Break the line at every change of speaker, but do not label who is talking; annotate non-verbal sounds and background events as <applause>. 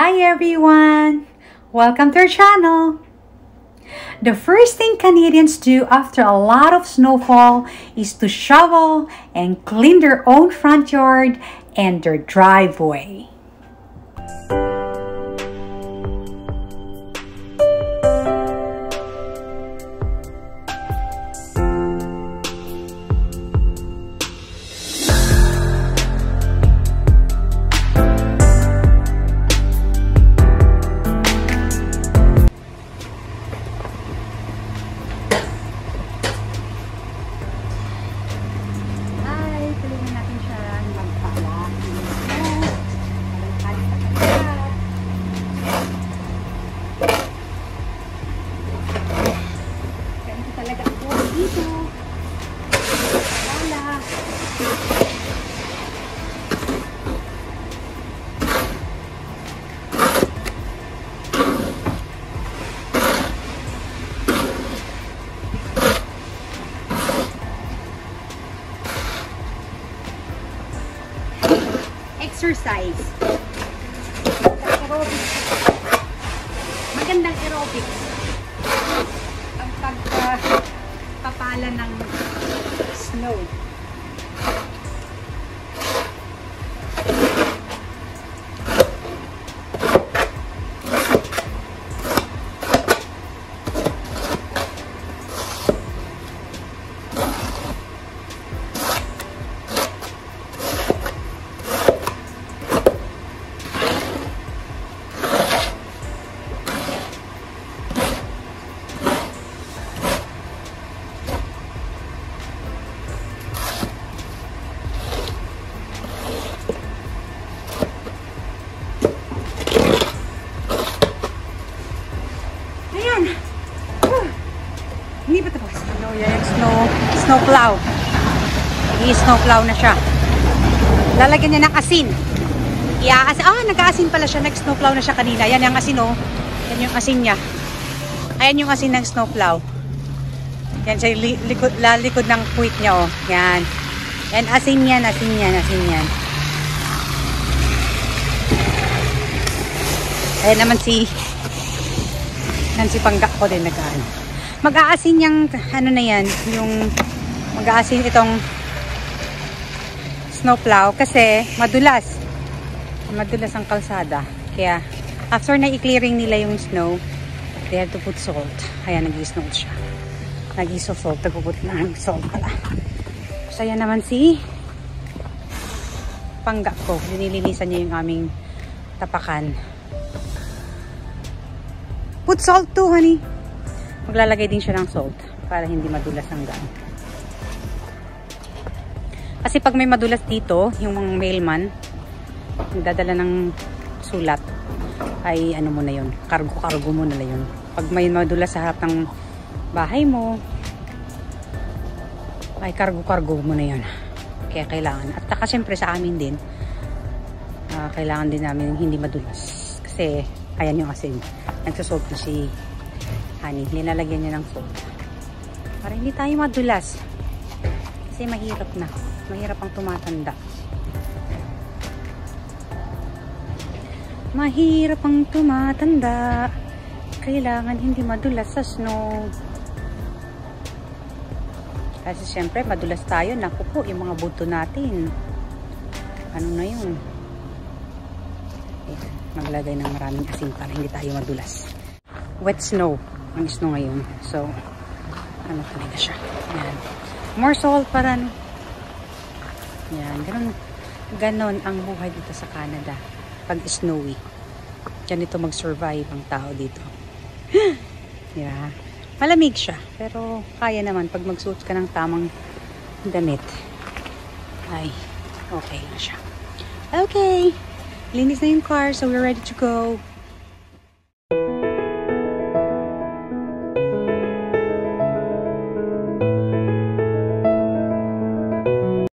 everyone! Welcome to our channel! The first thing Canadians do after a lot of snowfall is to shovel and clean their own front yard and their driveway. Exercise. Aerobics. Magandang aerobics. Ang pagpapala ng snow. Snow plow. I-snow plow na siya. Lalagyan niya ng asin. Iaasin. Ah, nag-aasin pala siya. Nag-snow plow na siya kanina. Yan yung asin, oh. Yan yung asin niya. Ayan yung asin ng snow plow. Yan sa li likod, lalikod ng puwit niya, oh. Yan. Yan, asin yan, asin yan, asin yan. Ayan naman si yan si Pangga ko din nag-ano. Mag-aasin yung, ano na yan, yung mag-aasin itong snowplow kasi madulas. Madulas ang kalsada. Kaya, after na i-clearing nila yung snow, they have to put salt. Ayan, nag-snow siya. Nag-iso salt. Nagpuput na ng salt pala. So, ayan naman si Pangga ko. Nililinisan niya yung aming tapakan. Put salt too, honey. Maglalagay din siya ng salt para hindi madulas ang gaan. Kasi pag may madulas dito, yung mailman, nagdadala ng sulat, ay ano mo na yun, kargo-kargo mo na na yun. Pag may madulas sa harap ng bahay mo, ay kargo-kargo mo na yun. Kaya kailangan. At saka syempre sa amin din, ah, kailangan din namin hindi madulas. Kasi, ayan yung asin. Nagsasalt na si Honey. Nilalagyan niya ng salt. Para hindi tayo madulas. Kasi mahirap na. Mahirap ang tumatanda. Mahirap ang tumatanda. Kailangan hindi madulas sa snow. Kasi syempre, madulas tayo. Naku po, yung mga buto natin. Ano na yun? Ayan, maglagay ng maraming asin para hindi tayo madulas. Wet snow. Ang snow ngayon. So, ano talaga siya. Ayan. More salt para ano. Ayan. Ganun, ganon ang buhay dito sa Canada. Pag snowy. Diyan ito mag-survive ang tao dito. <laughs> yeah. Malamig siya. Pero kaya naman pag magsuot ka ng tamang damit. Ay, okay na siya. Okay. Linis na yung car, so we're ready to go.